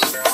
Peace.